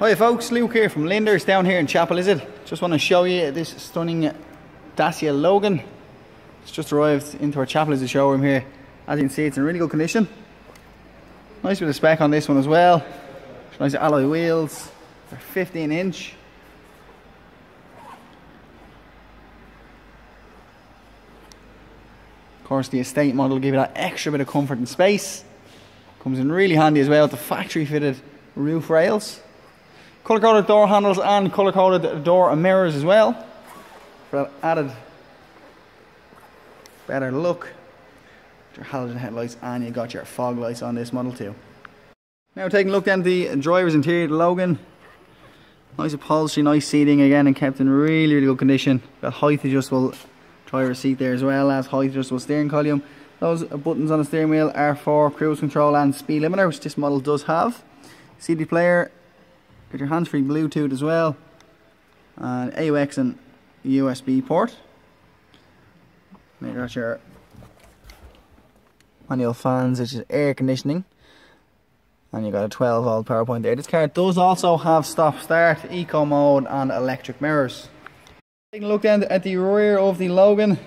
Hi folks, Luke here from Linders down here in Chapelizod. Just want to show you this stunning Dacia Logan. It's just arrived into our Chapelizod showroom here. As you can see, it's in really good condition. Nice bit of spec on this one as well. Nice alloy wheels. They're 15 inch. Of course, the estate model give you that extra bit of comfort and space. Comes in really handy as well with the factory fitted roof rails. Colour coded door handles and colour coded door mirrors as well. For that added better look. Your halogen headlights and you got your fog lights on this model too. Now taking a look down the driver's interior, Logan. Nice upholstery, nice seating again and kept in really, really good condition. Got height adjustable driver's seat there as well as height adjustable steering column. Those buttons on the steering wheel are for cruise control and speed limiter, which this model does have. CD player, got your hands-free Bluetooth as well, and AUX and USB port. You got your manual fans, which is air conditioning, and you got a 12 volt power point there. This car does also have stop start, eco mode, and electric mirrors. Taking a look down at the rear of the Logan,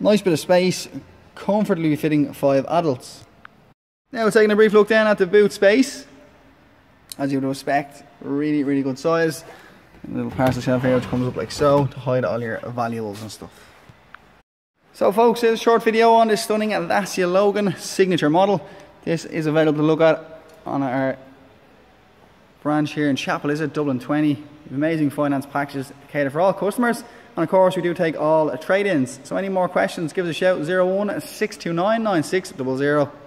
nice bit of space, comfortably fitting five adults. Now we're taking a brief look down at the boot space. As you would expect, really, really good size. A little parcel shelf here which comes up like so to hide all your valuables and stuff. So folks, here's a short video on this stunning Dacia Logan signature model. This is available to look at on our branch here in Chapelizod, Dublin 20. Amazing finance packages cater for all customers. And of course, we do take all trade-ins. So any more questions, give us a shout 01 629 9600.